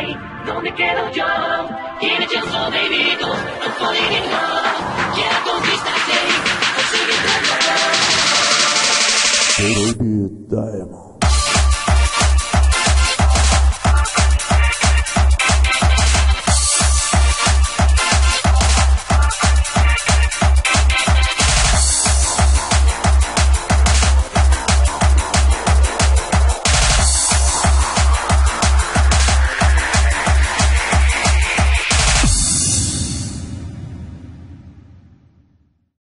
tus ¿dónde quedo yo? Tiene chance, just so baby, go, I'm falling in love. Quiero conquistarte, consigue tu amor. Baby Diamond.